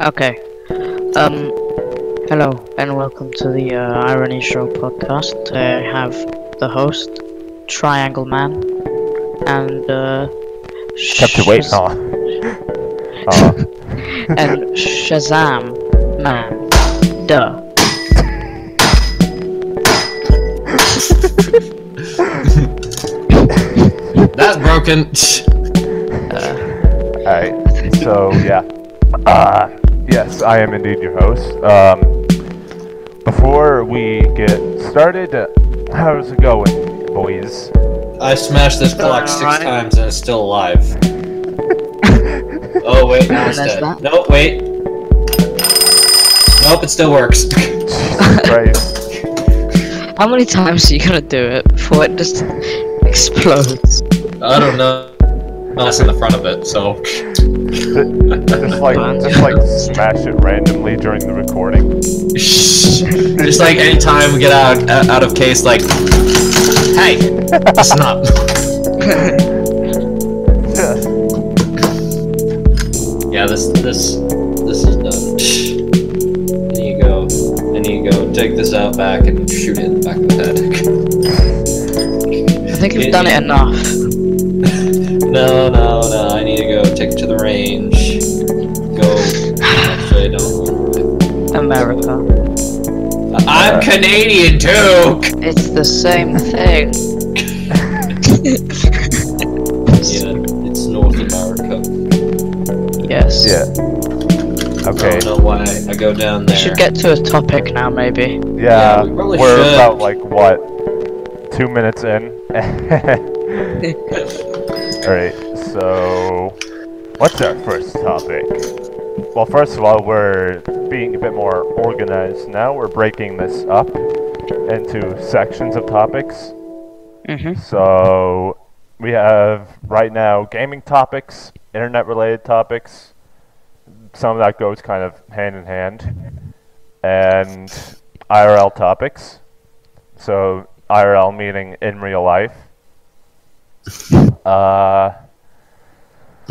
Okay. Um, hello and welcome to the uh, Irony Show podcast. I have the host, Triangle Man, and uh, Kept you waiting, Shaz- huh? Uh, and Shazam Man. Duh. That's broken. Alright, so yeah. Uh, yes, I am indeed your host. Um, before we get started, uh, how's it going, boys? I smashed this clock six Alright. times and it's still alive. oh wait, now it's that's dead. that? No, wait. Nope, it still works. Christ. How many times are you gonna do it before it just explodes? I don't know. That's in the front of it, so. Just like, just like smash it randomly during the recording. Just like anytime we get out uh, out of case, like, hey, listen up. Yeah, this this this is done. There you go. There you go. Take this out back and shoot it in the back of the head. I think you've done it enough. No, no, no. I need to go take it to the range. Go. Actually, I don't. America. I'm Canadian too. It's the same thing. Yeah, it's North America. Yes. Yeah. Okay. I don't know why I go down there. We should get to a topic now, maybe. Yeah, Yeah, we probably we're should. about like what, two minutes in. All right. So, what's our first topic? Well, first of all, we're being a bit more organized now. We're breaking this up into sections of topics. Mm-hmm. So we have right now gaming topics, internet related topics. Some of that goes kind of hand in hand. And IRL topics. So IRL meaning in real life. Uh,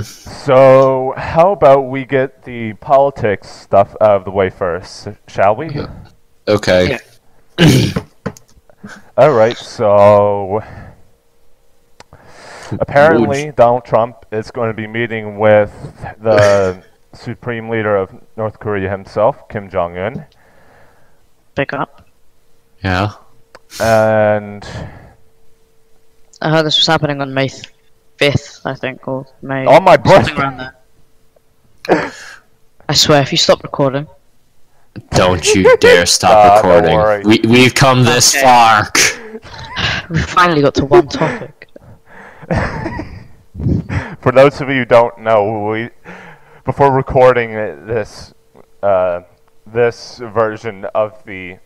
so how about we get the politics stuff out of the way first, shall we? Okay. All right, so apparently Donald Trump is going to be meeting with the supreme leader of North Korea himself, Kim Jong Un, Pick up. Yeah. and I heard this was happening on May fifth, I think, or May. on my something birthday. around there. I swear, if you stop recording, Don't you dare stop Uh, recording. We we've come this Okay. far. we finally got to one topic. For those of you who don't know, we before recording this uh, this version of the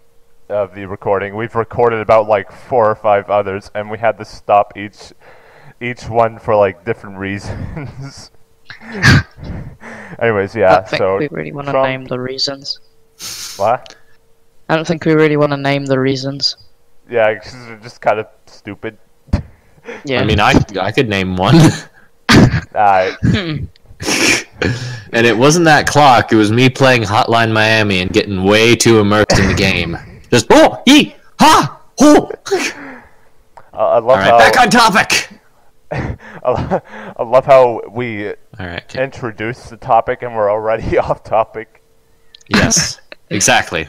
of the recording, we've recorded about like four or five others, and we had to stop each each one for like different reasons. Anyways, I yeah. don't think So we really want to name the reasons. what? I don't think we really want to name the reasons. Yeah, 'cause they're just kind of stupid. Yeah. I mean, I I could name one. Alright. Hmm. and it wasn't that clock. It was me playing Hotline Miami and getting way too immersed in the game. Just oh, ee, ha, ho. I, I love All right, how back on topic. I, love how we All right. okay. introduced the topic and we're already off topic. Yes, exactly.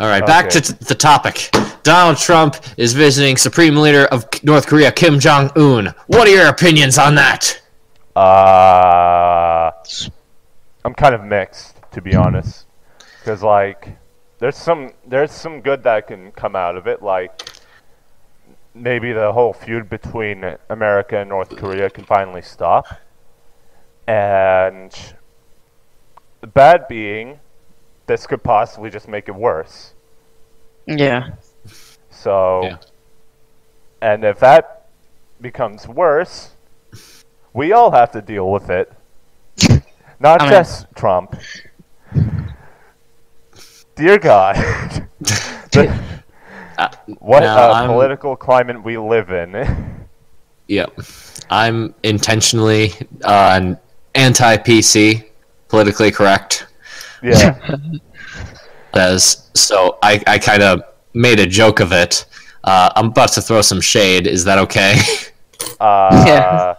All right, back Okay. to t- the topic. Donald Trump is visiting Supreme Leader of North Korea Kim Jong Un. What are your opinions on that? Uh, I'm kind of mixed, to be honest, because like, there's some there's some good that can come out of it, like maybe the whole feud between America and North Korea can finally stop, and the bad being, this could possibly just make it worse. yeah. So, Yeah. and if that becomes worse, we all have to deal with it. Not I mean- just Trump. Dear God. The- Uh, what now, a I'm- political climate we live in. Yep. I'm intentionally uh, anti PC, politically correct. Yeah. As so, I, I kind of made a joke of it. Uh, I'm about to throw some shade. Is that okay? Uh, Yeah.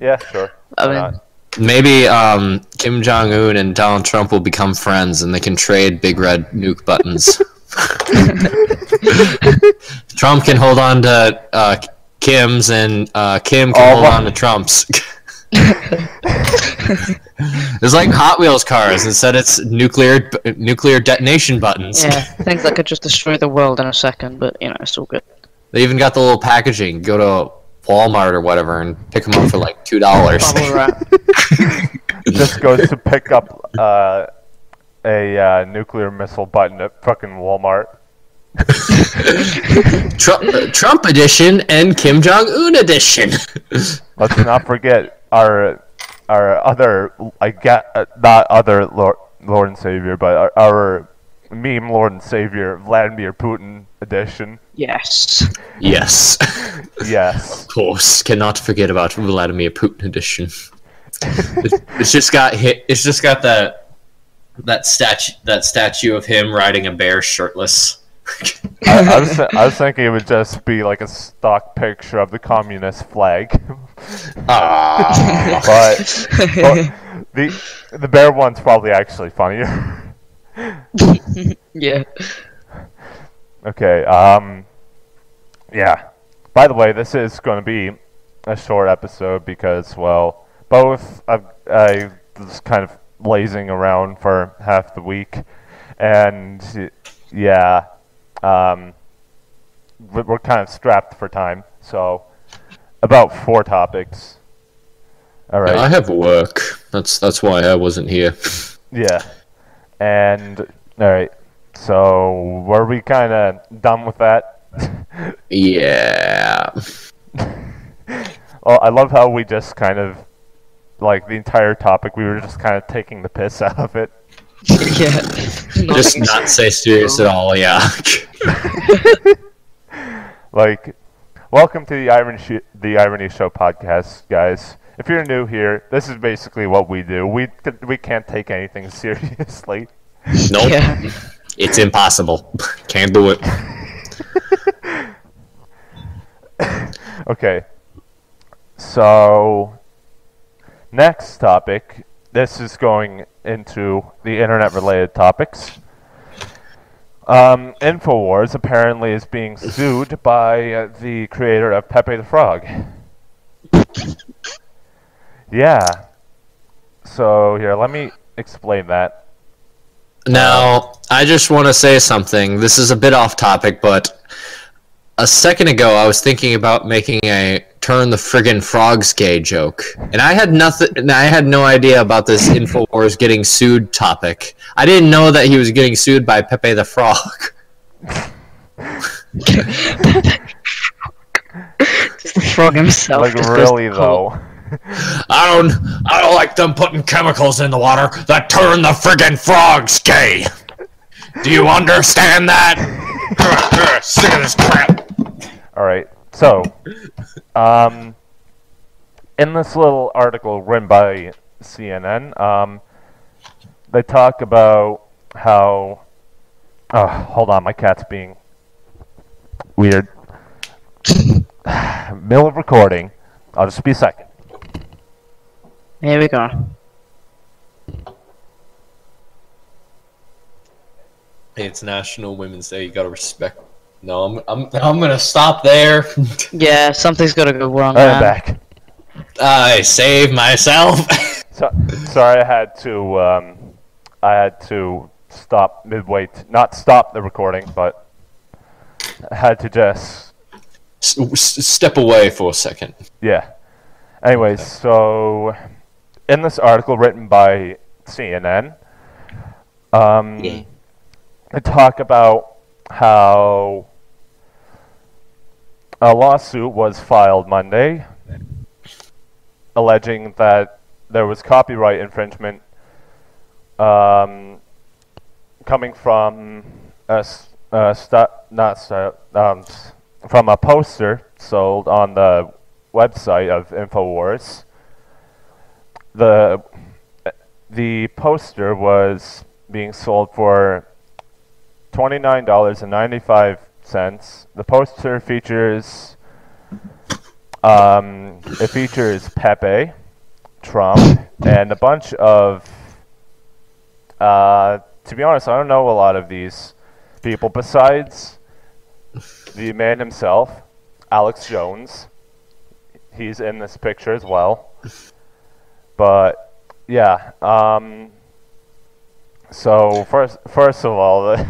yeah, sure. I mean- not? Maybe um, Kim Jong Un and Donald Trump will become friends, and they can trade big red nuke buttons. Trump can hold on to uh, Kim's, and uh, Kim can Oh, hold my- on to Trump's. it's like Hot Wheels cars. Instead, it's nuclear nuclear detonation buttons. Yeah, things that could just destroy the world in a second, but you know, it's all good. They even got the little packaging. Go to Walmart or whatever and pick them up for like two dollars. Bubble wrap. It just goes to pick up uh, a uh, nuclear missile button at fucking Walmart. Trump, Trump edition and Kim Jong Un edition. Let's not forget our our other I get uh, not other Lord, Lord and Savior, but our, our meme Lord and Savior Vladimir Putin edition. Yes. yes, Yes. of course. Cannot forget about Vladimir Putin edition. It- it's just got hit. It's just got that that statue that statue of him riding a bear shirtless. I, I was th- I was thinking it would just be like a stock picture of the communist flag, Ah, but, but the the bear one's probably actually funnier. yeah. Okay. Um. Yeah. By the way, this is going to be a short episode because, well, both I, I was kind of lazing around for half the week, and yeah, um, we- we're kind of strapped for time. So, about four topics. All right. I have work. That's that's why I wasn't here. Yeah. And all right. So were we kind of done with that? Yeah. well, I love how we just kind of like the entire topic. We were just kind of taking the piss out of it. yeah. Just not say serious at all. Yeah. Like, welcome to the Irony Sh- the Irony Show podcast, guys. If you're new here, this is basically what we do. We we can't take anything seriously. Nope. Yeah. It's impossible. Can't do it. Okay. So, next topic. This is going into the internet related topics. Um, InfoWars apparently is being sued by uh, the creator of Pepe the Frog. Yeah. So, here, let me explain that. Now, I just want to say something. This is a bit off topic, but a second ago I was thinking about making a turn the friggin' frogs gay joke. And I had nothing I had no idea about this InfoWars getting sued topic. I didn't know that he was getting sued by Pepe the Frog. Just the frog himself. Like, just goes really, cold. though. I don't I don't like them putting chemicals in the water that turn the friggin' frogs gay. Do you understand that? Sick of this crap. All right. So, um, in this little article written by CNN, um, they talk about how. Oh, hold on, my cat's being weird. Middle of recording. I'll just be a second. Here we go. Hey, it's National Women's Day. You gotta respect. No, I'm I'm I'm gonna stop there. Yeah, something's got to go wrong. I'm man. back. I save myself. So, sorry, I had to. Um, I had to stop midway. T- not stop the recording, but I had to just S- s- step away for a second. Yeah. Anyways, so in this article written by CNN, um, Yeah. they talk about how a lawsuit was filed Monday alleging that there was copyright infringement um, coming from a, a stu- not stu- um, from a poster sold on the website of Infowars. The the poster was being sold for twenty nine dollars and ninety five cents. The poster features um, it features Pepe, Trump, and a bunch of uh, to be honest, I don't know a lot of these people besides the man himself, Alex Jones. He's in this picture as well. But yeah, um, so first first of all, the,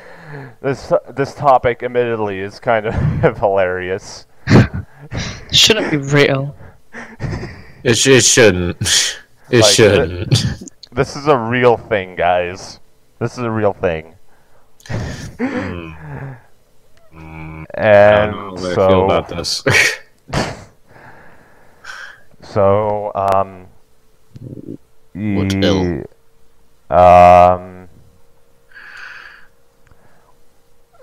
this this topic admittedly is kind of hilarious. Shouldn't be real. It, sh- it shouldn't. It Like, shouldn't. This is a real thing, guys. This is a real thing. I And don't know how I so feel about this. So, um, What ill? Um,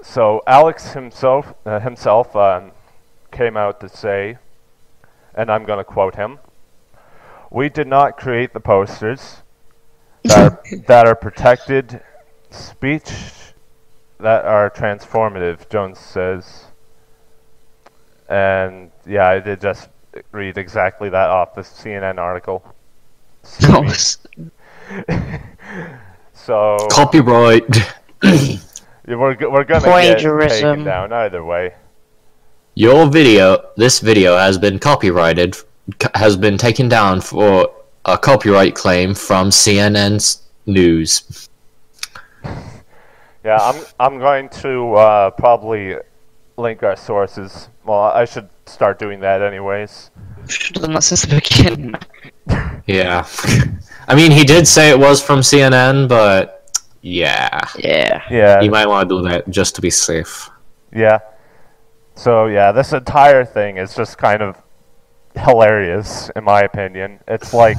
so Alex himself uh, himself um, came out to say, and I'm going to quote him: "We did not create the posters that are, that are protected speech that are transformative." Jones says, and yeah, I did just read exactly that off the CNN article. No, so Copyright. yeah, we're we're gonna get taken Plagiarism. down either way. Your video, this video has been copyrighted, has been taken down for a copyright claim from CNN's news. Yeah, I'm I'm going to uh, probably link our sources. Well, I should start doing that anyways. should have done that since the beginning. Yeah. I mean, he did say it was from CNN, but yeah. Yeah. Yeah, You might want to do that just to be safe. yeah. So yeah, this entire thing is just kind of hilarious in my opinion. It's like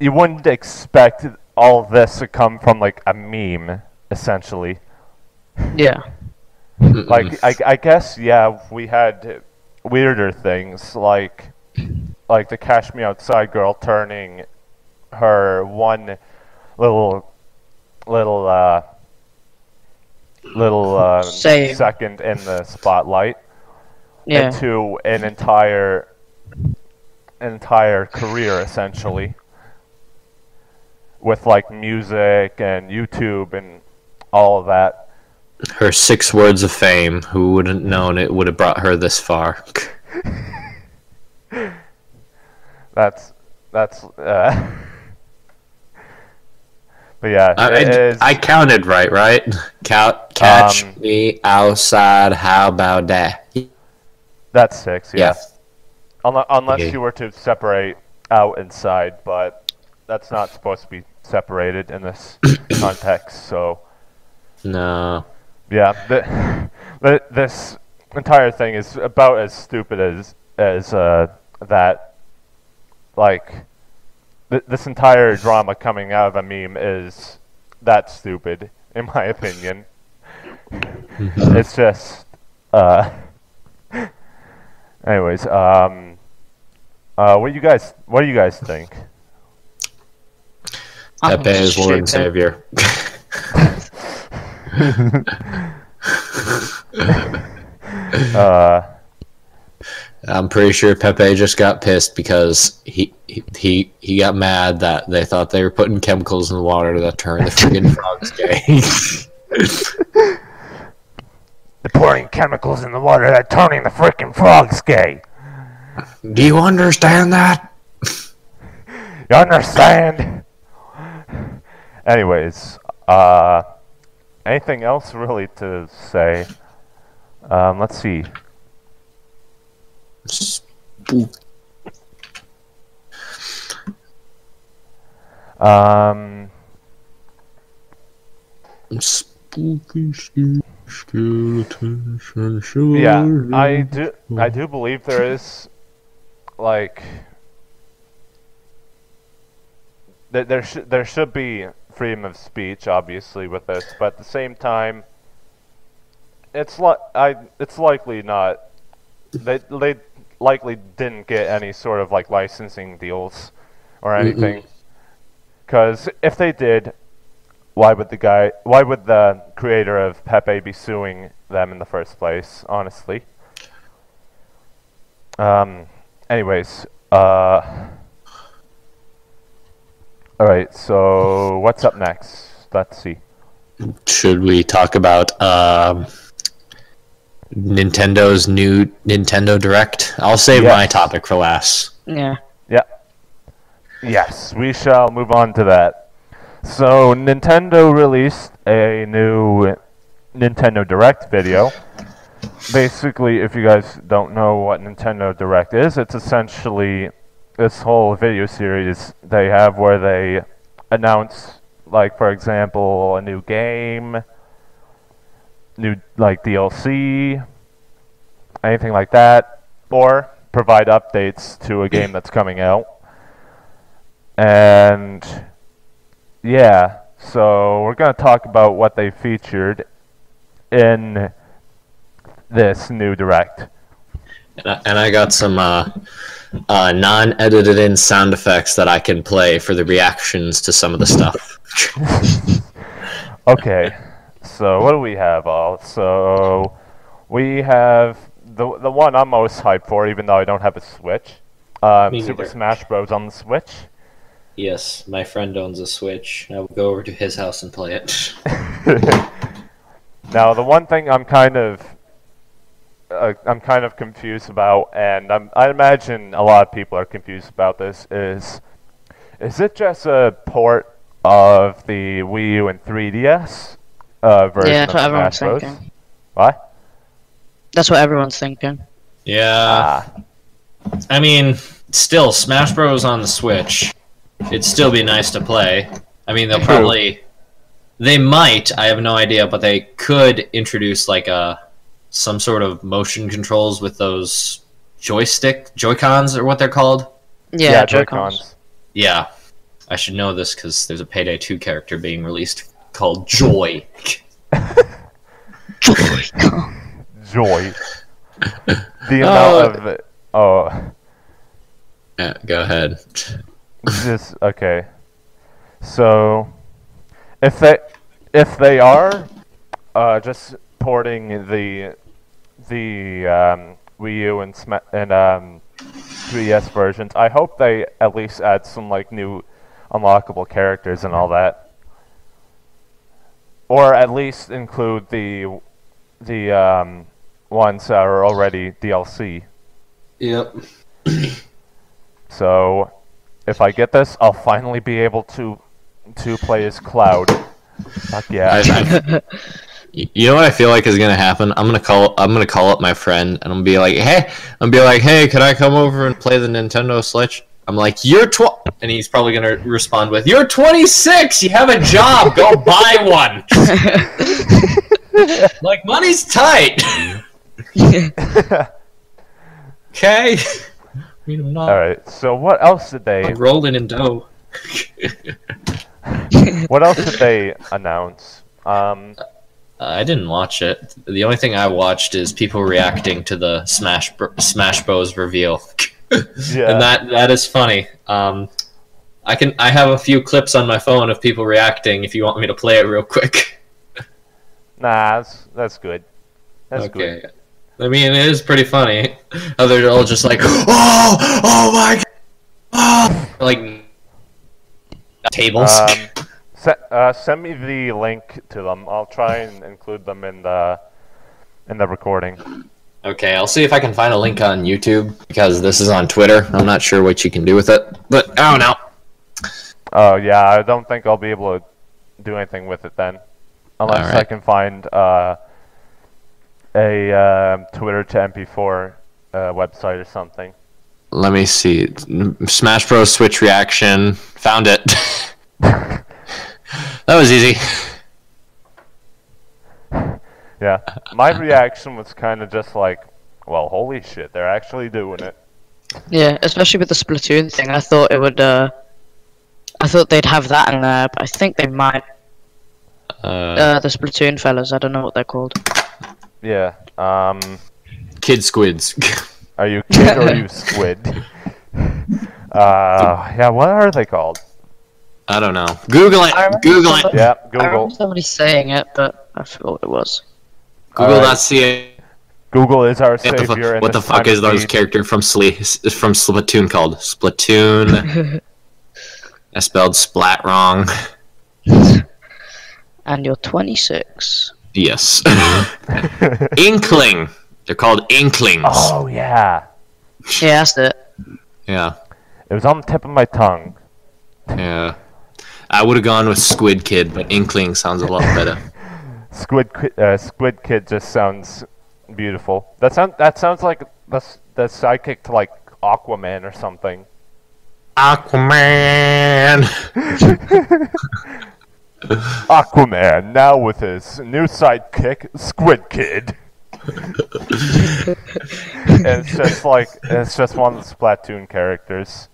you wouldn't expect all this to come from like a meme, essentially. Yeah. like I, I guess yeah we had weirder things like like the cash me outside girl turning her one little little uh little uh, Same. second in the spotlight Yeah. into an entire an entire career essentially with like music and YouTube and all of that Her six words of fame. Who would have known it would have brought her this far? That's that's. Uh, but yeah, I, I, counted right, right? Count, catch Um, me outside. How about that? that's six. Yeah, Yeah. Unle- unless Okay. you were to separate out and side, but that's not supposed to be separated in this context. So No. yeah, the, the, this entire thing is about as stupid as as uh, that. Like, th- this entire drama coming out of a meme is that stupid, in my opinion. it's just, uh. Anyways, um. Uh, what do you guys? What do you guys think? I think Pepe is Lord and. Savior. Uh, I'm pretty sure Pepe just got pissed because he he he, got mad that they thought they were putting chemicals in the water that turned the friggin' frogs gay. they're pouring chemicals in the water that turning the freaking frogs gay. Do you understand that? You understand? Anyways, uh, anything else really to say? Um, let's see. Um, Spooky skeletons and yeah. I do. I do believe there is, like, that there should there should be freedom of speech, obviously, with this, but at the same time, it's li- I it's likely not. They they likely didn't get any sort of like licensing deals or anything. Because if they did, why would the guy, why would the creator of Pepe be suing them in the first place? Honestly. Um. Anyways, uh. All right. So what's up next? Let's see. Should we talk about um, Nintendo's new Nintendo Direct? I'll save my topic for last. Yeah. Yeah. Yes, we shall move on to that. So, Nintendo released a new Nintendo Direct video. Basically, if you guys don't know what Nintendo Direct is, it's essentially this whole video series they have where they announce, like, for example, a new game, new, like, DLC, anything like that, or provide updates to a game that's coming out. And yeah, so we're going to talk about what they featured in this new direct. And I, and I got some uh, uh, non-edited in sound effects that I can play for the reactions to some of the stuff. Okay, so what do we have all? So we have the the one I'm most hyped for, even though I don't have a Switch. Um, Super. Smash Bros. on the Switch. Yes, my friend owns a Switch. I will go over to his house and play it. Now, the one thing I'm kind of uh, I'm kind of confused about, and I'm, I imagine a lot of people are confused about this, is is it just a port of the Wii U and 3DS uh, version Yeah, of that's what everyone's Smash Bros? thinking. What? That's what everyone's thinking. Yeah, Ah, I mean, still Smash Bros on the Switch. It'd still be nice to play. I mean, they'll True. probably, they might. I have no idea, but they could introduce like a some sort of motion controls with those joystick Joy Cons or what they're called. Yeah, yeah, Joy-Cons. Joy-Cons. Yeah, I should know this because there's a Payday 2 character being released called Joy. Joy-Con. Joy. The Oh. amount of oh, Yeah, go ahead. this okay. So, if they if they are uh, just porting the the um, Wii U and Sma- and um, 3DS versions, I hope they at least add some like new unlockable characters and all that, or at least include the the um, ones that are already DLC. Yep. So, if I get this, I'll finally be able to to play as Cloud. Fuck yeah! You know what I feel like is gonna happen? I'm gonna call. I'm gonna call up my friend and I'm gonna be like, "Hey," I'm gonna be like, "Hey, could I come over and play the Nintendo Switch?" I'm like, "You're tw," and he's probably gonna respond with, "You're 26. You have a job. Go buy one." like money's tight. okay. I mean, I'm not All right. So what else did they? like rolling in dough. What else did they announce? Um, Uh, I didn't watch it. The only thing I watched is people reacting to the Smash Br- Smash Bros reveal, yeah. and that that is funny. Um, I can I have a few clips on my phone of people reacting. If you want me to play it real quick. Nah, that's that's good. That's good. okay. I mean, it is pretty funny. How they're all just like, oh, oh my god, oh! like tables. Um, se- uh, send me the link to them. I'll try and include them in the in the recording. Okay, I'll see if I can find a link on YouTube because this is on Twitter. I'm not sure what you can do with it, but I don't know. Oh yeah, I don't think I'll be able to do anything with it then, unless I can find uh, a um Twitter to MP4 uh, website or something. Let me see. Smash Bros. Switch reaction. Found it. that was easy. Yeah, my reaction was kind of just like, well, holy shit, they're actually doing it. Yeah, especially with the Splatoon thing. I thought it would. uh I thought they'd have that in there, but I think they might. Uh, Uh, the Splatoon fellas. I don't know what they're called. Yeah. Um. Kid Squids. Are you kid or are you squid? Uh, yeah. What are they called? I don't know. Google I it. Google it. somebody- Yeah, I remember somebody saying it, but I forgot what it was. Google.ca. Google is our What the, fu- savior. in what the fuck is of those character from Sle- from Splatoon called? Splatoon. I spelled splat wrong. and you're 26. Yes. Inkling. They're called Inklings. oh yeah, Yeah, that's it. Yeah. it was on the tip of my tongue. Yeah. I would have gone with Squid Kid, but Inkling sounds a lot better. Squid uh, Squid Kid just sounds beautiful. That sound that sounds like the the sidekick to like Aquaman or something. Aquaman. Aquaman now with his new sidekick Squid Kid. and it's just like it's just one of the Splatoon characters.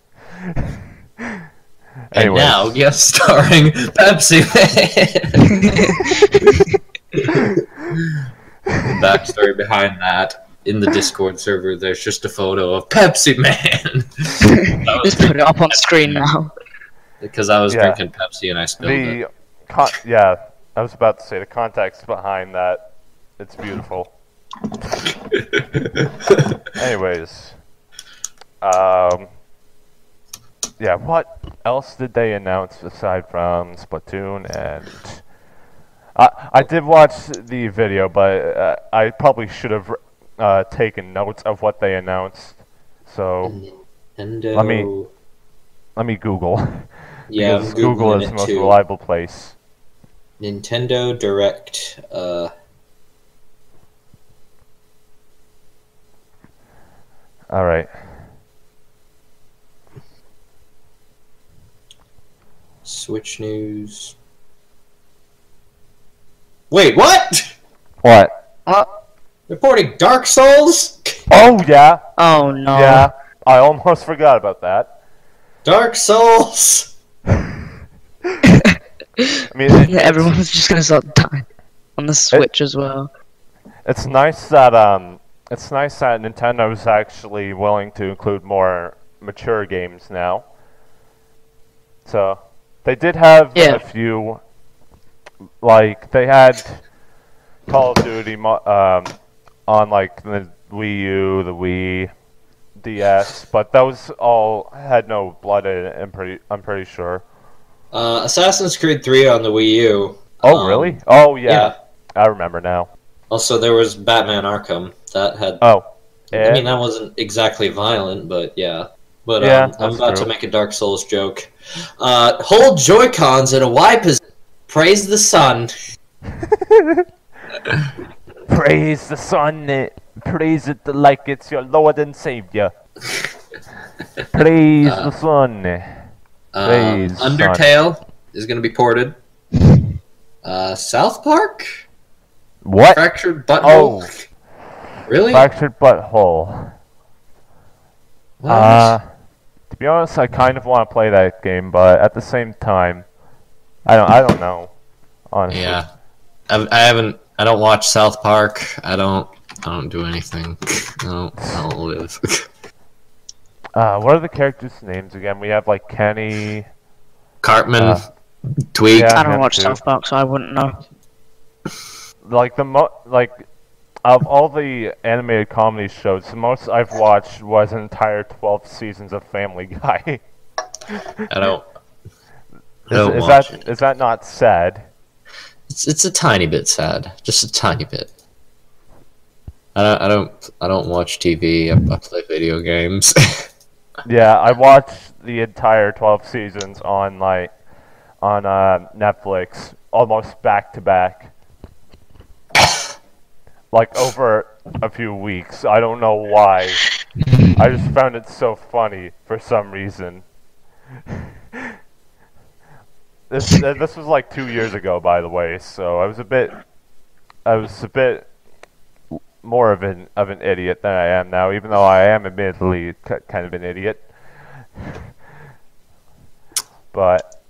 And Anyways, now, guest starring Pepsi Man. Backstory behind that. In the Discord server, there's just a photo of Pepsi Man. That was Just put it up on screen now. because I was Yeah. drinking Pepsi and I spilled it. the con- yeah, I was about to say the context behind that. It's beautiful. Anyways, um, yeah, what else did they announce aside from Splatoon and? I I did watch the video, but uh, I probably should have uh, taken notes of what they announced. So Nintendo. Let me- let me Google Yeah, Google is the most too. reliable place. Nintendo Direct. Uh, All right. Switch news. Wait, what? What? What? Reporting Dark Souls? Oh yeah, Oh no. yeah. I almost forgot about that. Dark Souls! I mean, it, Yeah, everyone's just gonna start dying on the Switch as well. it's nice that um, it's nice that Nintendo's actually willing to include more mature games now. So, they did have Yeah. a few, like they had Call of Duty um, on like the Wii U, the Wii, DS, but those all had no blood in it. I'm pretty, I'm pretty sure. Uh, Assassin's Creed 3 on the Wii U. Oh Um, really? Oh yeah. yeah. I remember now. Also, there was Batman Arkham. That had. Oh. I mean, that wasn't exactly violent, but yeah. But um, I'm about to make a Dark Souls joke. Uh, hold Joy Cons in a Y position. Praise the sun. Praise the sun, eh, praise it like it's your Lord and Savior. Praise Uh, the sun. eh. Um, Praise sun. Undertale is going to be ported. Uh, South Park? What? Fractured Butthole? Really? Fractured butthole. What? Uh, to be honest, I kind of want to play that game, but at the same time, I don't. I don't know. Honestly. Yeah, I, I haven't. I don't watch South Park. I don't. I don't do anything. I don't. I don't live. Uh, what are the characters' names again? We have like Kenny. Cartman, Uh, Tweek. yeah. I don't watch too. South Park, so I wouldn't know. like the mo like of all the animated comedy shows, the most I've watched was an entire twelve seasons of Family Guy. I don't. I is don't is watch that it. is that not sad? It's it's a tiny bit sad, just a tiny bit. I don't. I don't. I don't watch TV. I, I play video games. Yeah, I watched the entire twelve seasons on like on uh, Netflix, almost back to back. Like over a few weeks. I don't know why. I just found it so funny for some reason. This uh, this was like two years ago, by the way. So I was a bit, I was a bit more of an of an idiot than I am now, even though I am admittedly k- kind of an idiot. But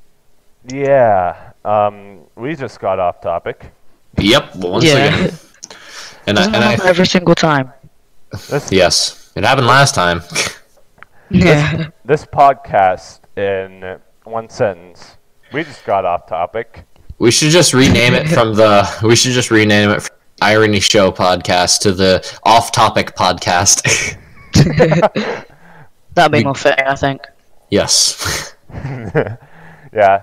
yeah, um, we just got off topic. yep. Once yeah. again. And I, Doesn't and I every single time. This yes. It happened last time. Yeah. This podcast, in one sentence, we just got off topic. We should just rename it from the. We should just rename it from Irony Show podcast to the Off Topic podcast. That'd be We- more fitting, I think. yes. yeah.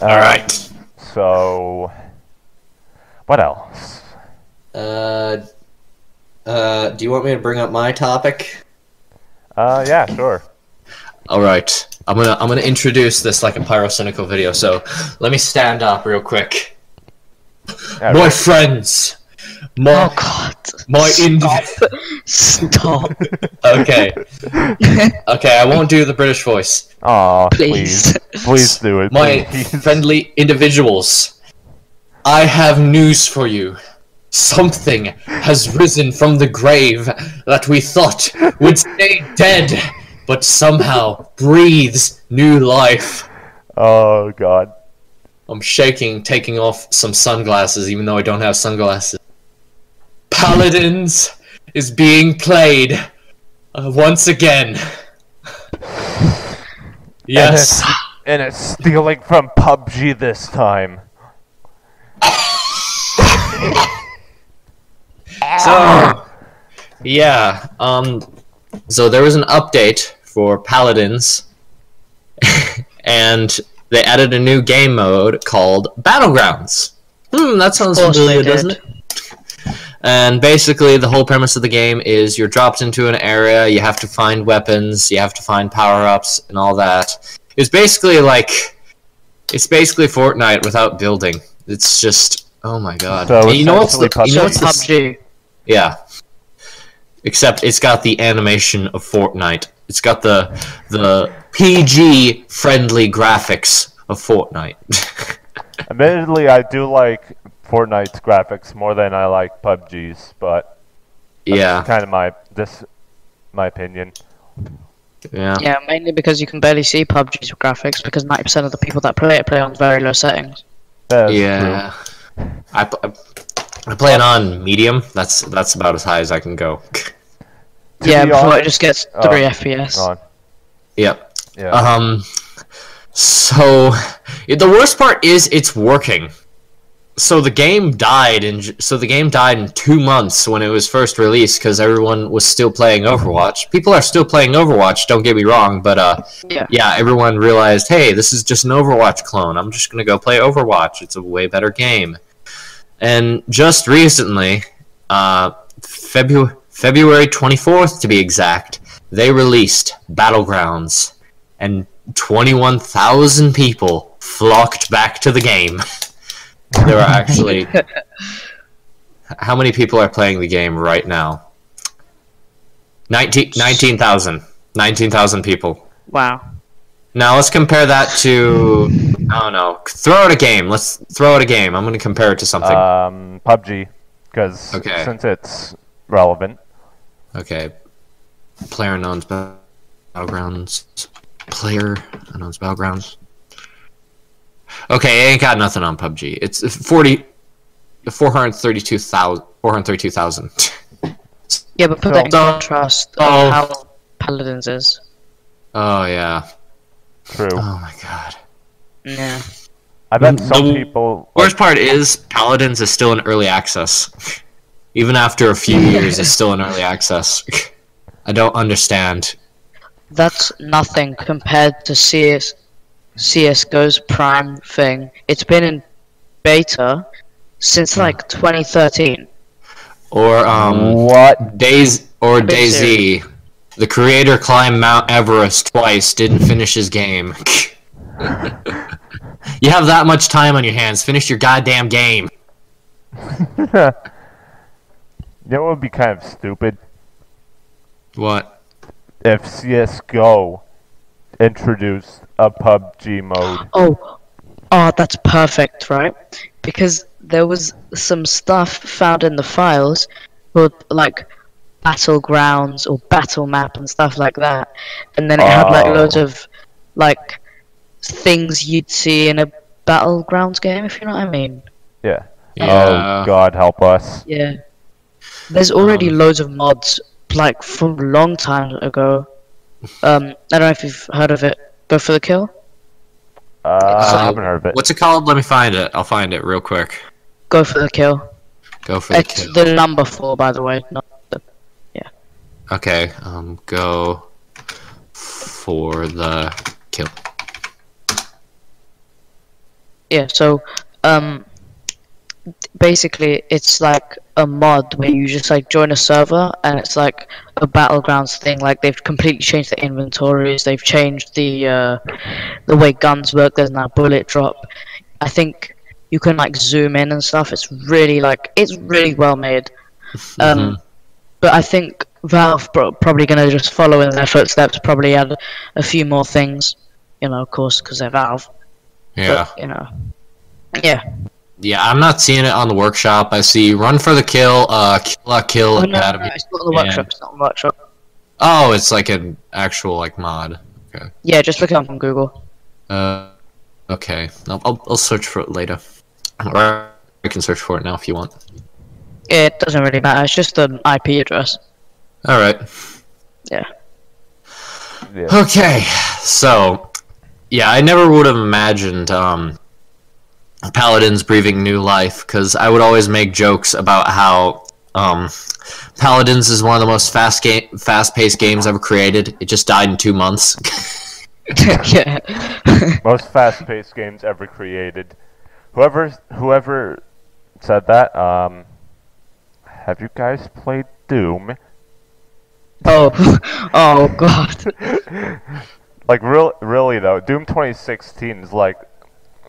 All right. So, what else? Uh, uh, do you want me to bring up my topic? Uh, yeah, sure. All right. I'm gonna I'm gonna introduce this like a pyrocynical video. So let me stand up real quick. Yeah, My right. friends. Oh My god. my indi- Stop. Okay. Okay. I won't do the British voice. Aw, Please. please, please do it. My please. friendly individuals. I have news for you. Something has risen from the grave that we thought would stay dead, but somehow breathes new life. Oh god. I'm shaking, taking off some sunglasses, even though I don't have sunglasses. Paladins is being played uh, once again. Yes. And it's stealing from PUBG this time. So, yeah. Um. So there was an update for Paladins, and they added a new game mode called Battlegrounds. Hmm, that sounds Of course familiar, doesn't it? And basically, the whole premise of the game is you're dropped into an area, you have to find weapons, you have to find power ups, and all that. It's basically like. It's basically Fortnite without building. It's just. Oh my god. So And you know what's the, essentially you know what's the, PUBG. yeah. Except it's got the animation of Fortnite. It's got the the PG friendly graphics of Fortnite. Admittedly, I do like Fortnite's graphics more than I like PUBG's, but yeah. kind of my this my opinion. Yeah. Yeah, mainly because you can barely see PUBG's graphics because 90% of the people that play it play on very low settings. That is Yeah. I, pl- I play it on medium. That's that's about as high as I can go. To yeah, be before it just gets 3 oh, FPS. true. Yep. Yeah. Um. So the worst part is it's working. So the game died in so the game died in two months when it was first released because everyone was still playing Overwatch. People are still playing Overwatch. Don't get me wrong, but uh, Yeah. yeah, everyone realized, hey, this is just an Overwatch clone. I'm just gonna go play Overwatch. It's a way better game. And just recently, uh, February February 24th to be exact, they released Battlegrounds, and 21,000 people flocked back to the game. there are actually. How many people are playing the game right now? 19 19,000. 19,000 people. Wow. Now let's compare that to. I don't know. Throw out a game. Let's throw out a game. I'm going to compare it to something. Um, PUBG, because Okay. since it's relevant. Okay. Player unknown's battlegrounds. Player unknown's battlegrounds. Okay, it ain't got nothing on PUBG. It's 40, 432,000. 432,000. Yeah, but put So- that in contrast Oh. of how Paladins is. oh yeah. True. Oh my god. Yeah. I bet mm, The some people. Worst part is Paladins is still in early access. Even after a few years, it's still in early access. I don't understand. That's nothing compared to CS CS:GO's prime thing. It's been in beta since Hmm. like 2013. Or um. what? DayZ or bit Daisy, the creator climbed Mount Everest twice, didn't finish his game. you have that much time on your hands. Finish your goddamn game. You know what would be kind of stupid What? if CS:GO introduced a PUBG mode. Oh, oh, that's perfect, right? Because there was some stuff found in the files called like battlegrounds or battle map and stuff like that, and then it had like Oh. loads of like things you'd see in a battlegrounds game, if you know what I mean. Yeah. Yeah. Oh God, help us. Yeah. There's already Um, loads of mods, like from a long time ago. Um, I don't know if you've heard of it. Go for the kill. Uh, I haven't heard of it. What's it called? Let me find it. I'll find it real quick. Go for the kill. Go for the kill. It's kill. the number four, by the way. Not the... Okay, um, go for the kill. Yeah. So, um, basically, it's like a mod where you just like join a server, and it's like a battlegrounds thing. Like they've completely changed the inventories. They've changed the uh, the way guns work. There's now bullet drop. I think you can like zoom in and stuff. It's really like it's really well made. Um, but I think Valve pro- probably gonna just follow in their footsteps. Probably add a few more things. You know, of course, because they're Valve. Yeah. But, you know. Yeah. Yeah, I'm not seeing it on the workshop. I see run for the kill, uh, kill, uh, kill Oh, no, no, academy. no, it's not in the and- workshop. It's not in the workshop. Oh, it's like an actual like mod. Yeah, just look it up on Google. Uh, okay. I'll, I'll, I'll search for it later. Or I can search for it now if you want. Yeah, it doesn't really matter. It's just an IP address. All right. Yeah. Okay. So, yeah, I never would have imagined um, Paladins breathing new life because I would always make jokes about how um, Paladins is one of the most fast game, fast-paced games ever created. It just died in two months. yeah. Most fast-paced games ever created. Whoever whoever said that, um, have you guys played Doom? oh. oh God. Like real, really though, Doom 2016 is like,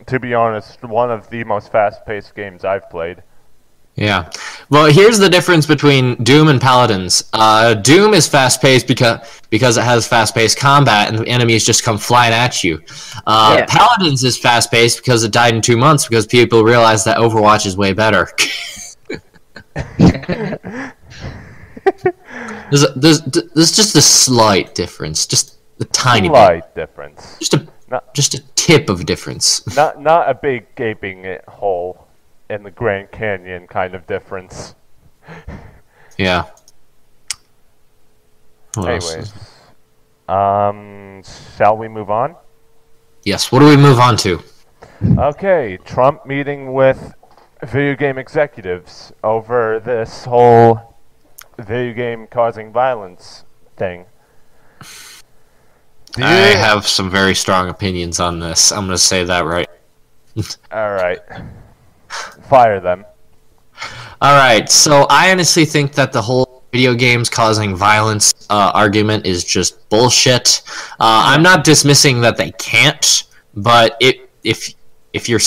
to be honest, one of the most fast-paced games I've played. Yeah. Well, here's the difference between Doom and Paladins. Uh, Doom is fast paced because because it has fast paced combat and the enemies just come flying at you. Uh, Yeah. Paladins is fast paced because it died in two months because people realized that Overwatch is way better. there's, a, there's there's just a slight difference, just a tiny bit, Slight difference. just a Not- just a tip of difference. Not not a big gaping hole in the Grand Canyon kind of difference. Yeah. What Anyways, um, shall we move on? Yes. What do we move on to? Okay, Trump meeting with video game executives over this whole video game causing violence thing. I have some very strong opinions on this. I'm gonna say that right. All right, fire them. All right. So I honestly think that the whole video games causing violence uh, argument is just bullshit. Uh, I'm not dismissing that they can't, but it if if you're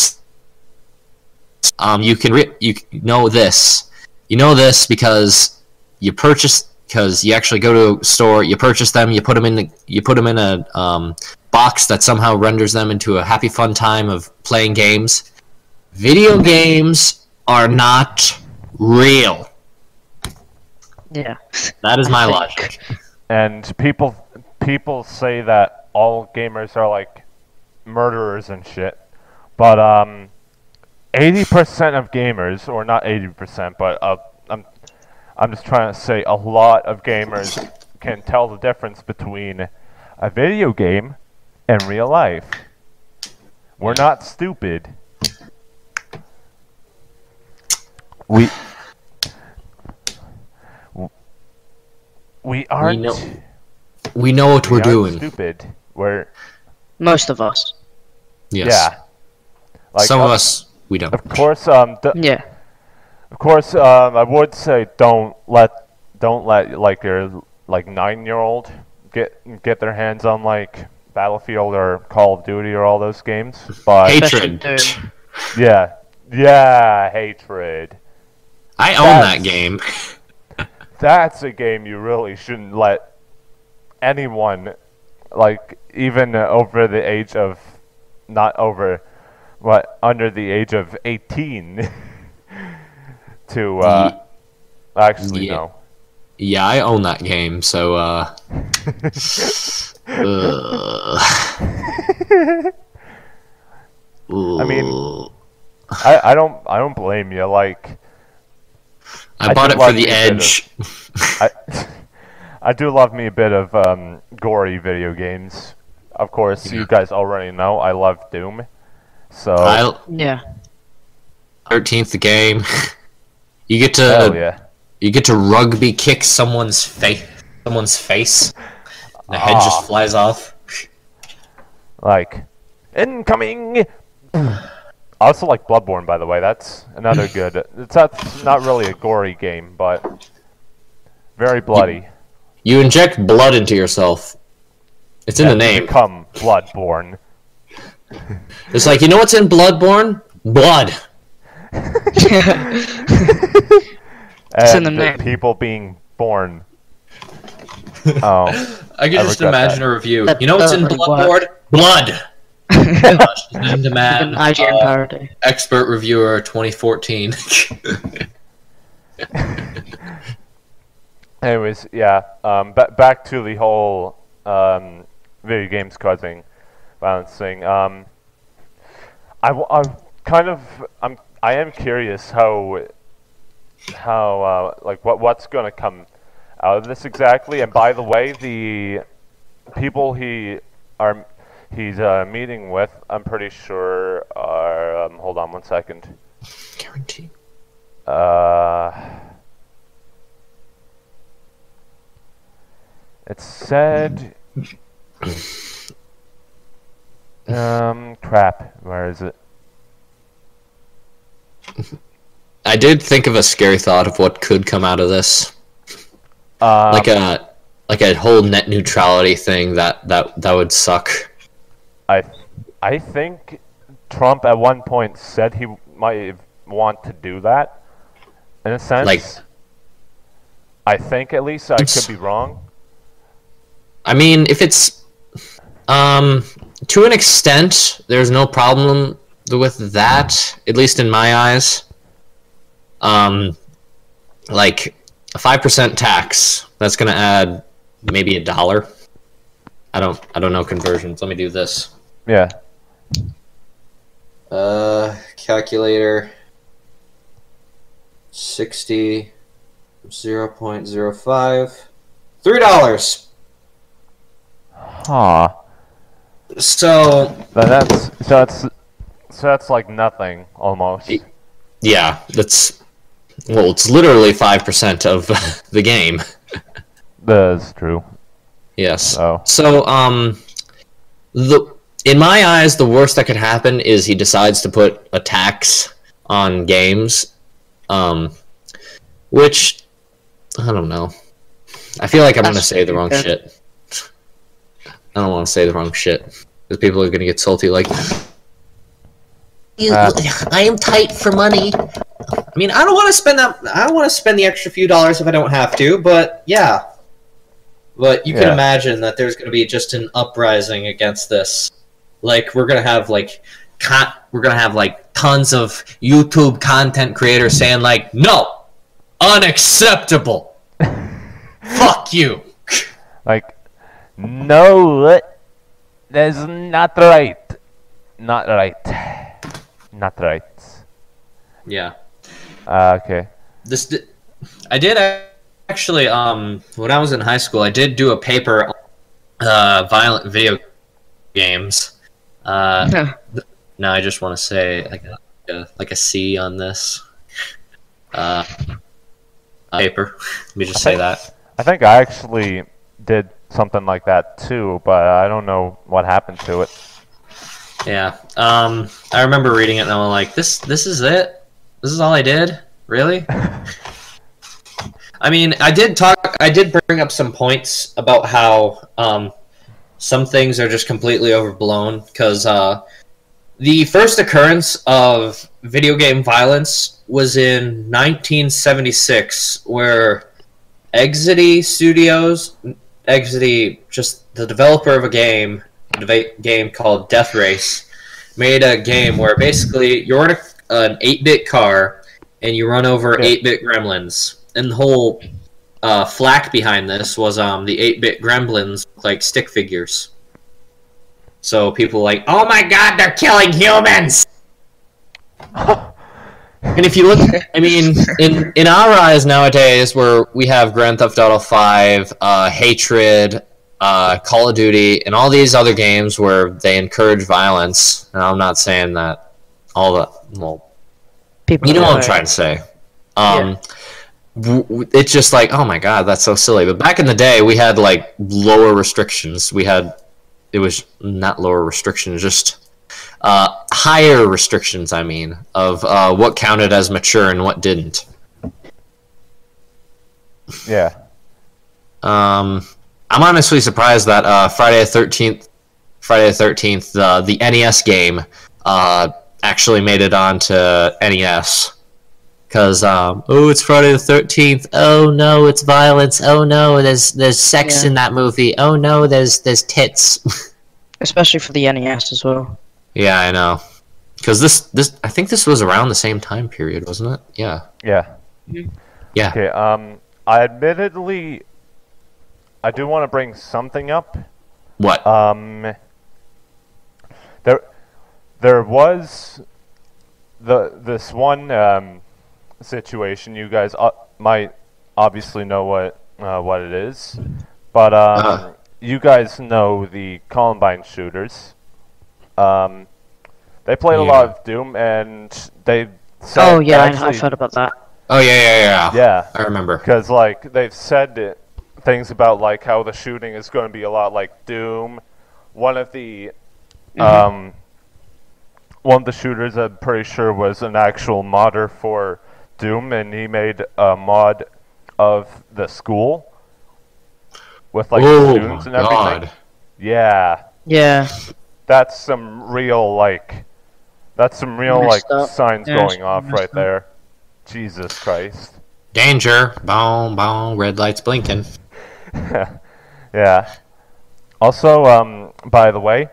um you can re- you know this you know this because you purchase because you actually go to a store you purchase them you put them in the, you put them in a um, box that somehow renders them into a happy fun time of playing games video games are not real Yeah. that is my logic And people people say that all gamers are like murderers and shit. But um 80% of gamers or not 80%, but uh, I'm I'm just trying to say a lot of gamers can tell the difference between a video game and real life. We're not stupid. We we aren't know we know what we we're aren't doing Stupid. We're Most of us. yes yeah. Like some of of, us we don't Of course, um, d- Yeah. Of course, um, I would say don't let don't let like your like nine year old get get their hands on like Battlefield or Call of Duty or all those games. But hatred yeah, yeah, hatred. i own That's- that game That's a game you really shouldn't let anyone, like even over the age of, not over, what under the age of eighteen, to uh, actually yeah. no. Yeah, I own that game, so uh ugh. I mean- I, I don't I don't blame you. Like I, I bought do it for love the me a bit of- Edge. I, I do love me a bit of um, gory video games. Of course, you guys already know I love Doom. So I Yeah. thirteenth game. You get to yeah. you get to rugby kick someone's face. Someone's face. The head Ah. just flies off. Like incoming. I also like Bloodborne, by the way. That's another good. It's not, not really a gory game, but very bloody. You inject blood into yourself. It's in the name. Become Bloodborne. It's like you know what's in Bloodborne? Blood. And in the name. people being born. Oh, I can I just imagine that. a review. That You know what's in doesn't Bloodborne? work. Blood. Name to man. Uh, expert reviewer 2014. Anyways, yeah. Um, ba- back to the whole um, video games causing violence thing. Um, I, w- I'm kind of I'm I am curious how how uh, like what what's gonna come out of this exactly. And by the way, the people he are he's uh, meeting with, I'm pretty sure are. Um, hold on one second. Guarantee. Uh, it said. um, crap. Where is it? I did think of a scary thought of what could come out of this, Um, like a like a whole net neutrality thing. That that that would suck. I, I think Trump at one point said he might want to do that. In a sense, Like- I think at least I could be wrong. I mean, if it's um to an extent, there's no problem with that. At least in my eyes. Um, like a five percent tax. That's gonna add maybe a dollar. I don't. I don't know conversions. Let me do this. Yeah. Uh, calculator. 60, 0.05. Three dollars. Huh. So Then that's so that's so that's like nothing almost. Yeah, that's well, it's literally five percent of the game. That's true. Yes. Oh. So, um, the in my eyes, the worst that could happen is he decides to put a tax on games, um, which I don't know. I feel like I'm gonna say the wrong shit. I don't want to say the wrong shit because people are gonna get salty. Like, Uh. I am tight for money. I mean, I don't want to spend that. I don't want to spend the extra few dollars if I don't have to. But yeah, but you can Yeah. imagine that there's going to be just an uprising against this. Like we're gonna have like, con- we're gonna have like tons of YouTube content creators saying like, no, unacceptable. Fuck you. Like, no, that's not right. Not right. Not right. Yeah. Uh, okay. This di- I did actually um when I was in high school I did do a paper on uh violent video games. Uh no, I just want to say I got a, like a C on this uh paper. Let me just say that. I think I actually did something like that too, but I don't know what happened to it. Yeah. Um I remember reading it and I'm like this this is it? This is all I did? Really? I mean, I did talk. I did bring up some points about how um, some things are just completely overblown. Because uh, the first occurrence of video game violence was in 1976, where Exidy Studios, Exidy just the developer of a game, game called Death Race, made a game where basically you're in a, an 8-bit car and you run over 8-bit gremlins. And the whole uh, flack behind this was um, the 8-bit gremlins look like stick figures. So people like, oh my god, they're killing humans! And if you look, I mean, in in our eyes nowadays, where we have Grand Theft Auto Five, uh, Hatred, uh, Call of Duty, and all these other games where they encourage violence. And I'm not saying that all the well, People you know what I'm trying to say. Um, w- w- it's just like, oh my god, that's so silly. But back in the day, we had like lower restrictions. We had, it was not lower restrictions, just uh, higher restrictions. I mean, of uh, what counted as mature and what didn't. Yeah. Um, I'm honestly surprised that uh, Friday the Thirteenth, Friday the Thirteenth, uh, the NES game, uh, actually made it onto NES. Cause um, oh, it's Friday the Thirteenth. Oh no, it's violence. Oh no, there's there's sex Yeah. in that movie. Oh no, there's there's tits. Especially for the NES as well. yeah, I know. Cause this this I think this was around the same time period, wasn't it? Yeah. Yeah. Yeah. Okay. Um, I admittedly, I do want to bring something up. What? Um, there, there was the this one um, situation. You guys uh, might obviously know what uh, what it is, but um, Uh. you guys know the Columbine shooters. Um, they played a lot of Doom, and they said Oh yeah, I, actually, I've heard about that. oh yeah, yeah, yeah. yeah, I remember. because like they've said it, things about like how the shooting is going to be a lot like Doom. One of the um, one of the shooters I'm pretty sure was an actual modder for Doom, and he made a mod of the school with like the oh students my and everything. god. Yeah, Yeah, that's some real like that's some real like Messed up. signs Yeah, it's going off right up. there. Jesus Christ. Danger! Boom, boom, red lights blinking. yeah. Also, um, by the way,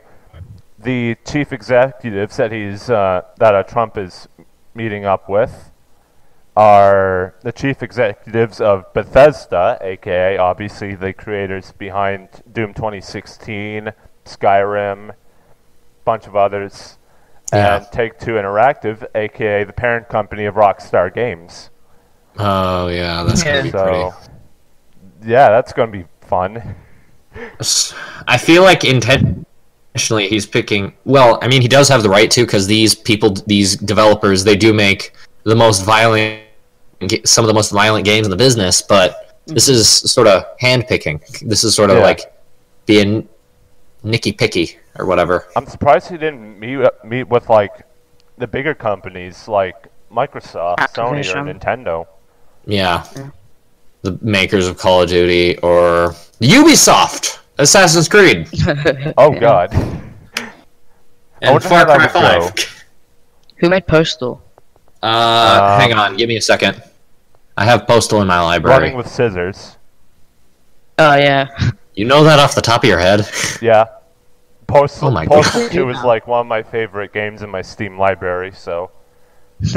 the chief executives said he's uh, that uh, Trump is meeting up with are the chief executives of Bethesda, aka obviously the creators behind Doom 2016, Skyrim, bunch of others, Yeah. and Take Two Interactive, aka the parent company of Rockstar Games. Oh yeah, that's gonna be So, yeah, that's gonna be fun. I feel like intentionally he's picking. Well, I mean, he does have the right to because these people, these developers, they do make the most violent, some of the most violent games in the business. But this is sort of handpicking. This is sort of Yeah. like being nicky picky or whatever. I'm surprised he didn't meet uh, meet with like the bigger companies like Microsoft, Sony, or Activision. Nintendo. Yeah. The makers of Call of Duty or Ubisoft, Assassin's Creed, Oh Yeah. God, and wonder Far Cry would 5. Who made Postal? Uh, Uh, hang on, give me a second. I have Postal in my library. running with scissors. Oh yeah, You know that off the top of your head? Yeah, Postal. Oh my Postal God. Two is like one of my favorite games in my Steam library, so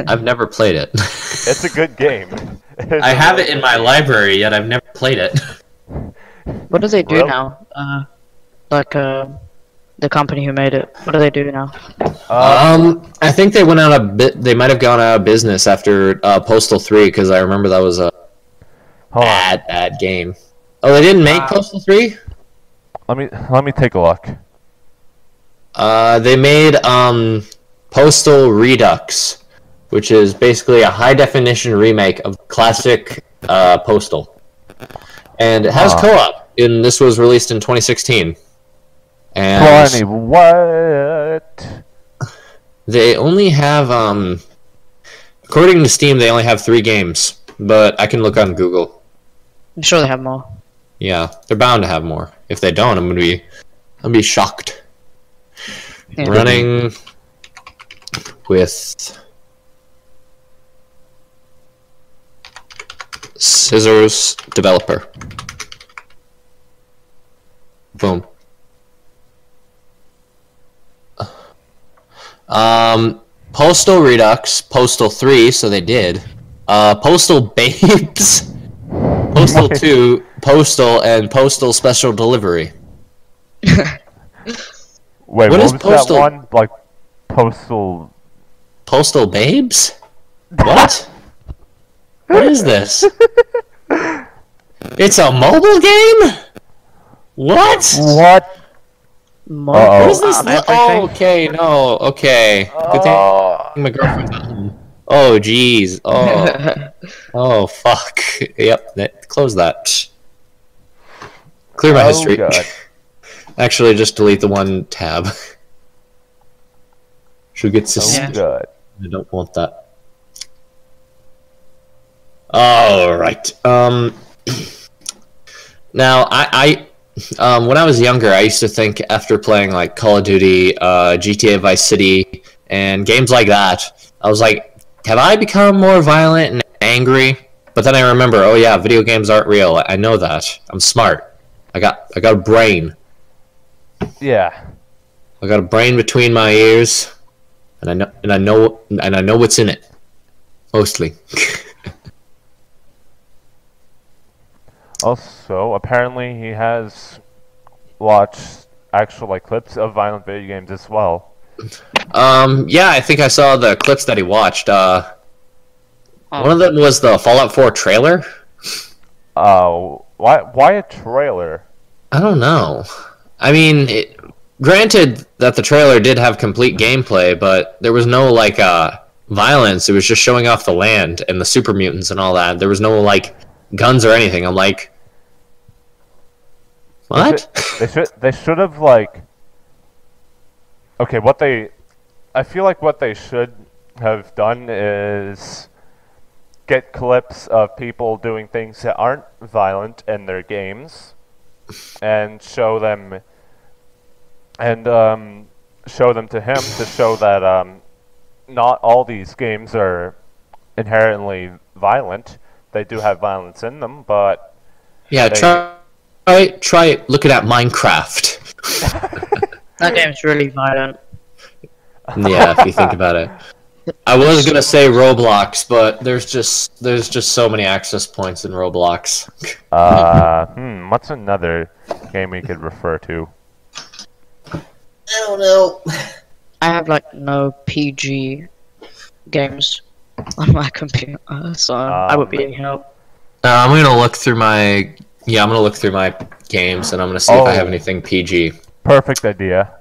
I've never played it. it's a good game. It's I a have it in my library, yet I've never played it. what do they do Really? now? Uh, like uh, the company who made it. What do they do now? Uh, Um, I think they went out of bit. They might have gone out of business after uh, Postal Three because I remember that was a hold on. bad, bad game. Oh, they didn't make Wow. Postal Three. Let me let me take a look. Uh, they made um, Postal Redux, which is basically a high definition remake of classic uh, Postal, and it has Huh. co-op. And this was released in 2016. And Twenty what? they only have um, according to Steam, they only have three games, but I can look on Google. I'm sure they have more. Yeah, they're bound to have more. If they don't, I'm gonna be, I'm gonna be shocked. Yeah. Running with scissors developer. Boom. Um, Postal Redux, Postal Three, so they did. Uh, Postal Babes, Postal Two, Postal, and Postal Special Delivery. Wait, What what, is Postal? that one? Like postal. Postal Babes? What? What is this? It's a mobile game? What? What? More Uh-oh. What is this? on oh, okay, no, okay. Good thing Oh, my girlfriend's at home. Oh, jeez. Oh, oh, fuck. Yep, that, close that. Clear my Oh, history. God. Actually, just delete the one tab. She'll get to oh see. Yeah. I don't want that. All right. Um. Now, I, I, um, when I was younger, I used to think after playing like Call of Duty, uh, GTA Vice City, and games like that, I was like, have I become more violent and angry? But then I remember, oh yeah, video games aren't real. I know that. I'm smart. I got, I got a brain. Yeah. I got a brain between my ears, and I know and I know and I know what's in it. Mostly. Also, apparently he has watched actual like clips of violent video games as well. um, yeah, I think I saw the clips that he watched. Uh, Oh. one of them was the Fallout 4 trailer. Oh, why? Why a trailer? I don't know. I mean, it, granted that the trailer did have complete gameplay, but there was no like uh violence. It was just showing off the land and the super mutants and all that. There was no like guns or anything. I'm like, what? They should. They should have like. Okay, what they, I feel like what they should have done is get clips of people doing things that aren't violent in their games, and show them, and um, show them to him to show that um, not all these games are inherently violent. They do have violence in them, but Yeah, They- try try try looking at Minecraft. That game's really violent. yeah, if you think about it. I was gonna say Roblox, but there's just there's just so many access points in Roblox. Uh, hmm, what's another game we could refer to? I don't know. I have like no PG games on my computer, so I would be Um, any help. Uh, I'm gonna look through my yeah, I'm gonna look through my games and I'm gonna see if I have Oh. anything PG. Perfect idea.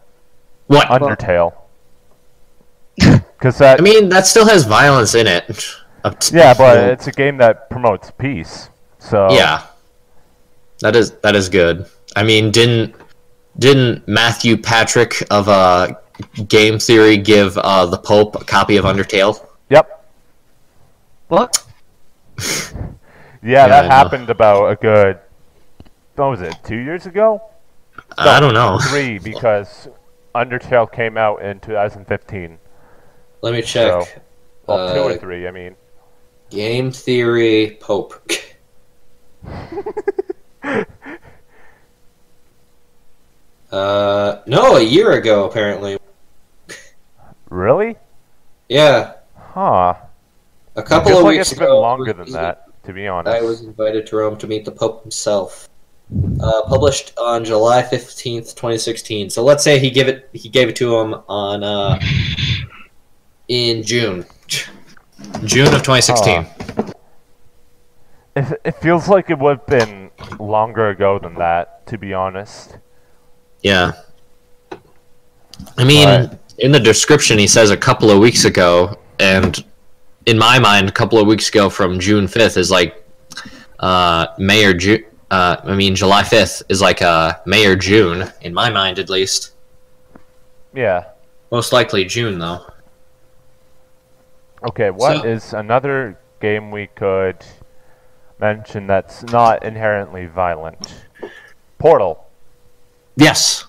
What? Undertale. Because that, I mean, that still has violence in it. Yeah, but it's a game that promotes peace. So yeah, that is that is good. I mean, didn't didn't Matthew Patrick of uh, Game Theory give uh, the Pope a copy of Undertale? Yep. What? Yeah, I that know. happened about a good. What was it? Two years ago? I don't know. Three, because Undertale came out in 2015. Let me check. Well, two or Uh, three. I mean. Game Theory Pope. uh, no, a year ago apparently. Really? Yeah, Huh. a couple of like weeks it's been ago. longer than that, to be honest. I was invited to Rome to meet the Pope himself. Uh, published on July fifteenth, twenty sixteen. So let's say he give it he gave it to him on uh, in June. June of 2016. It, it feels like it would have been longer ago than that, to be honest. Yeah. I mean, Right. in the description, he says a couple of weeks ago, and in my mind, a couple of weeks ago from June 5th is like uh, May or June. Uh, I mean, July 5th is like uh, May or June, in my mind at least. Yeah. Most likely June, though. Okay, what is So- another game we could mention that's not inherently violent? Portal. Yes.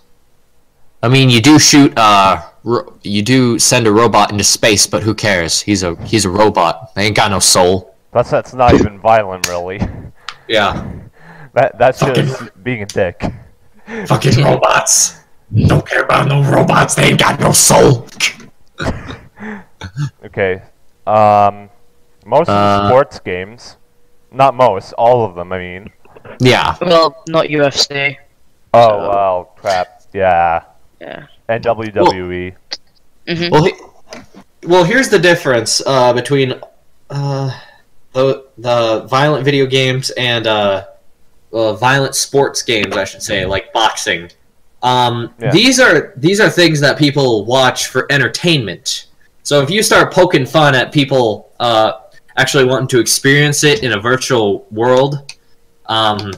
I mean, you do shoot. Uh, ro- you do send a robot into space, but who cares? He's a he's a robot. They ain't got no soul. That's that's not even violent, really. Yeah. That that's Fucking- just being a dick. Fucking robots. Don't care about no robots. They ain't got no soul. Okay. Um, most of the Uh, sports games, not most, all of them. I mean. Yeah. Well, not UFC. Oh So- well, crap. Yeah. Yeah. And WWE. hmm Well, he, Well, here's the difference uh, between uh, the the violent video games and uh, uh, violent sports games, I should say, like boxing. Um, Yeah. These are these are things that people watch for entertainment. So if you start poking fun at people uh, actually wanting to experience it in a virtual world, um,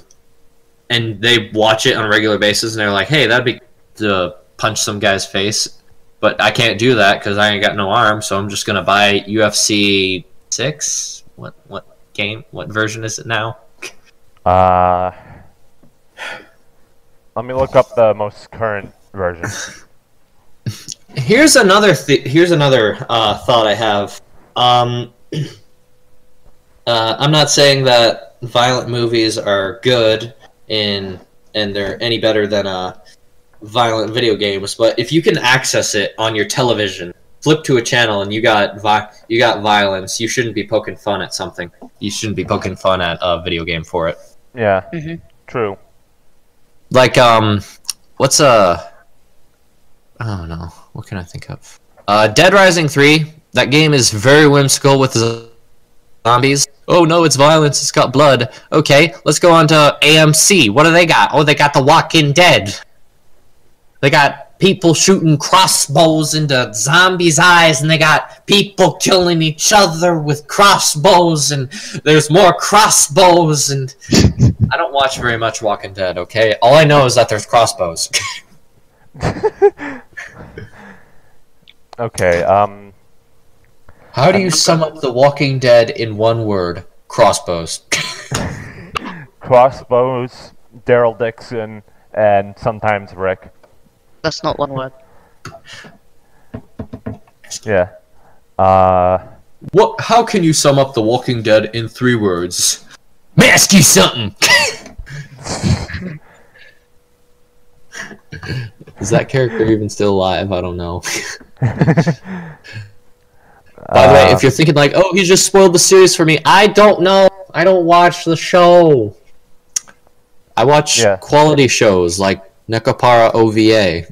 and they watch it on a regular basis, and they're like, "Hey, that'd be to punch some guy's face," but I can't do that because I ain't got no arm, so I'm just gonna buy UFC six. What what game? What version is it now? Uh, let me look up the most current version. Here's another th- here's another uh, thought I have. Um, uh, I'm not saying that violent movies are good in and they're any better than uh, violent video games, but if you can access it on your television, flip to a channel and you got vi- you got violence, you shouldn't be poking fun at something. You shouldn't be poking fun at a video game for it. Yeah, Mhm. true. Like um, what's uh, I don't know. What can I think of? Uh, Dead Rising three. That game is very whimsical with zombies. Oh no, it's violence. It's got blood. Okay, let's go on to AMC. What do they got? Oh, they got The Walking Dead. They got people shooting crossbows into zombies' eyes, and they got people killing each other with crossbows, and there's more crossbows, and I don't watch very much Walking Dead, okay? All I know is that there's crossbows. Okay, um, How do you sum up The Walking Dead in one word? Crossbows. Crossbows, Daryl Dixon, and sometimes Rick. That's not one word. Yeah. Uh, What? How can you sum up The Walking Dead in three words? May I ask you something? Is that character even still alive? I don't know. By the way, uh, if you're thinking like, "Oh, he just spoiled the series for me," I don't know. I don't watch the show. I watch Yeah. quality shows like Nekopara OVA.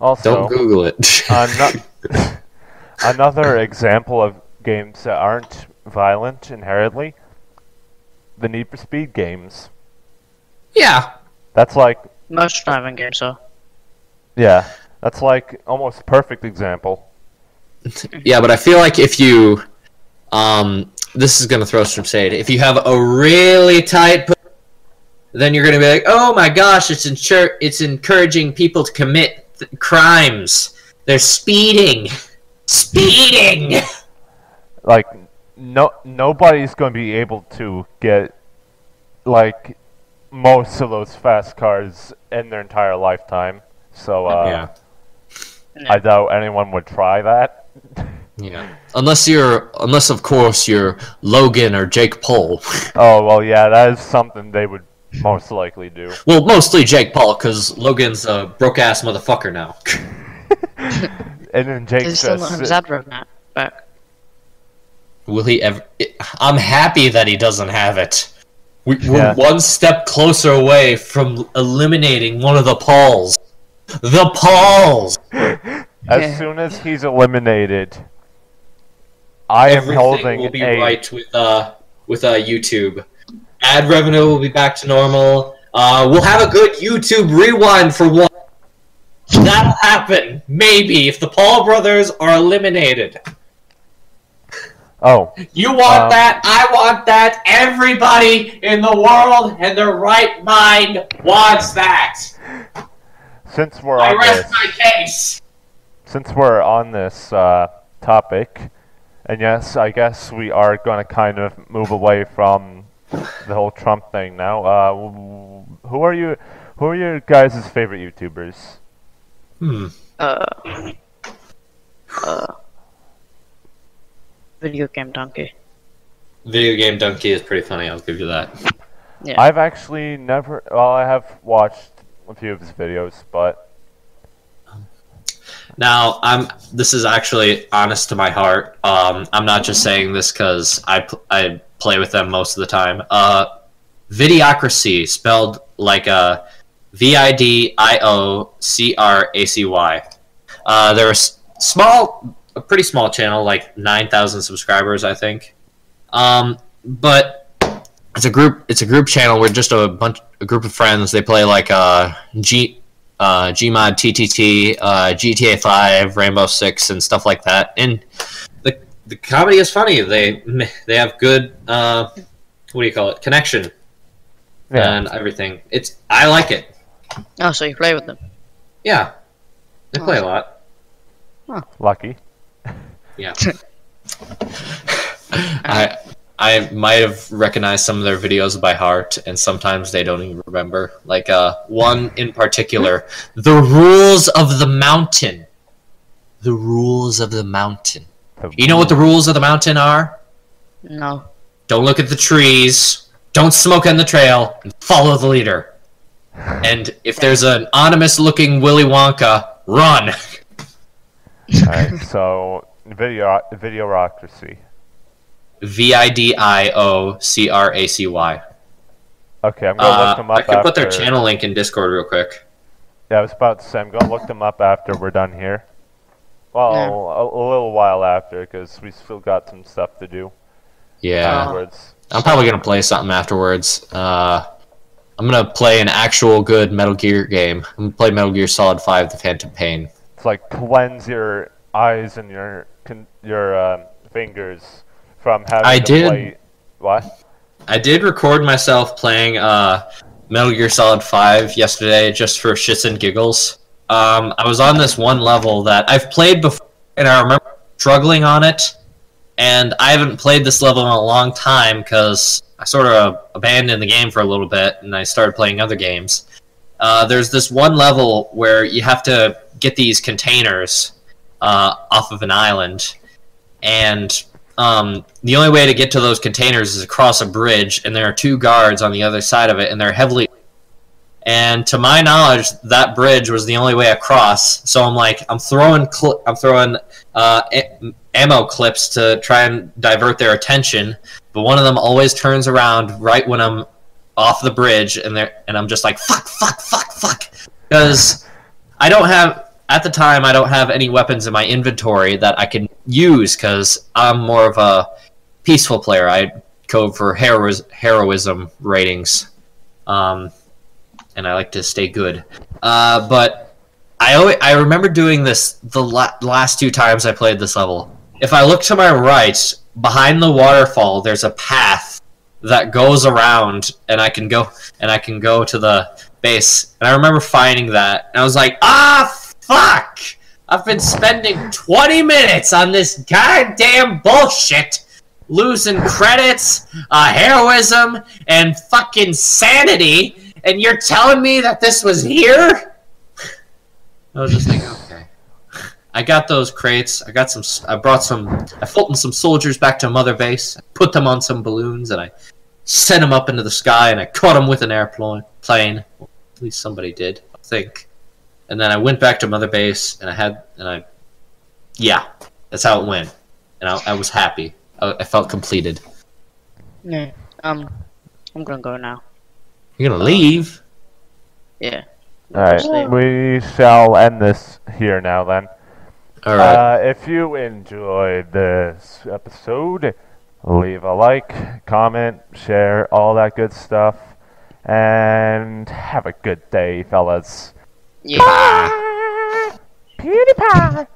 also, don't Google it. ano- another example of games that aren't violent inherently, the Need for Speed games. yeah, That's like, Most driving games are. yeah, that's like almost perfect example. Yeah, but I feel like if you, um, this is gonna throw some shade. If you have a really tight, pu- then you're gonna be like, oh my gosh, it's ensure it's encouraging people to commit th- crimes. They're speeding, speeding. Like, no, nobody's going to be able to get like most of those fast cars in their entire lifetime. So, uh, yeah, I doubt anyone would try that. yeah. Unless you're, unless of course you're Logan or Jake Paul. Oh well, yeah, that is something they would most likely do. well, mostly Jake Paul, because Logan's a broke ass motherfucker now. And then Jake Does he still says, not his ad road now? back? Will he ever? I'm happy that he doesn't have it. We, we're Yeah. one step closer away from eliminating one of the Pauls. The Pauls. as Yeah. soon as he's eliminated, I am Everything holding will be a right with uh with uh YouTube. Ad revenue will be back to normal. Uh, we'll have a good YouTube rewind for one. That'll happen, maybe, if the Paul brothers are eliminated. oh You want Um, that? I want that. Everybody in the world and their right mind wants that. since we're I on rest this, my case. since we're on this uh, topic, and yes, I guess we are going to kind of move away from the whole Trump thing now. Uh, who are you? Who are your guys' favorite YouTubers? Hmm. Uh, uh, videogamedunkey. Video game donkey is pretty funny. I'll give you that. Yeah. I've actually never. Well, I have watched a few of his videos, but Now, I'm. This is actually honest to my heart. Um, I'm not just saying this because I I play with them most of the time. Uh, Vidiocracy, spelled like a V I D I O C R A C Y. Uh, they're a small a pretty small channel, like nine thousand subscribers, I think. Um, but it's a group. It's a group channel where just a bunch, a group of friends. They play like uh, G, uh, Gmod, TTT, uh, GTA Five, Rainbow Six, and stuff like that. And the the comedy is funny. They they have good uh, what do you call it? Connection Yeah. and everything. It's I like it. Oh, so you play with them? Yeah, they play a lot. Lucky. Yeah. I I might have recognized some of their videos by heart, and sometimes they don't even remember. Like uh, one in particular, the rules of the mountain. The rules of the mountain. The- You know what the rules of the mountain are? No. Don't look at the trees. Don't smoke on the trail. And follow the leader. And if there's an ominous looking Willy Wonka, run. Alright, so video Vidiocracy. V I D I O C R A C Y. Okay, I'm gonna Uh, look them up I can put their channel link in Discord real quick. Yeah, I was about to say I'm gonna look them up after we're done here. Well, Yeah. a, a little while after, because we still got some stuff to do Yeah, afterwards. I'm probably gonna play something afterwards. Uh, I'm gonna play an actual good Metal Gear game. I'm gonna play Metal Gear Solid Five: The Phantom Pain. It's like cleanse your eyes and your your um, fingers from having I to did. play. What? I did record myself playing uh, Metal Gear Solid 5 yesterday just for shits and giggles. Um, I was on this one level that I've played before, and I remember struggling on it. And I haven't played this level in a long time because I sort of abandoned the game for a little bit and I started playing other games. Uh, there's this one level where you have to get these containers uh, off of an island, and um, the only way to get to those containers is across a bridge, and there are two guards on the other side of it, and they're heavily. And to my knowledge, that bridge was the only way across. So I'm like, I'm throwing, cl- I'm throwing uh, a- ammo clips to try and divert their attention, but one of them always turns around right when I'm off the bridge, and they and I'm just like, fuck, fuck, fuck, fuck, because I don't have at the time I don't have any weapons in my inventory that I can use because I'm more of a peaceful player. I code for herois- heroism ratings, um, and I like to stay good. Uh, but I always, I remember doing this the la- last two times I played this level. If I look to my right, behind the waterfall, there's a path that goes around, and I can go and I can go to the base. And I remember finding that, and I was like, ah, fuck! I've been spending 20 minutes on this goddamn bullshit, losing credits, uh, heroism, and fucking sanity, and you're telling me that this was here? I was just like, okay. I got those crates. I got some. I brought some. I floated some soldiers back to Mother Base. I put them on some balloons, and I sent them up into the sky, and I caught them with an airplane. Plane. At least somebody did, I think. And then I went back to Mother Base, and I had, and I, yeah, that's how it went, and I, I was happy. I, I felt completed. Yeah. Um, I'm gonna go now. You're gonna leave? Yeah. Alright, we shall end this here now then. All right. Uh, if you enjoyed this episode, leave a like, comment, share, all that good stuff. And have a good day, fellas. Yeah. PewDiePie!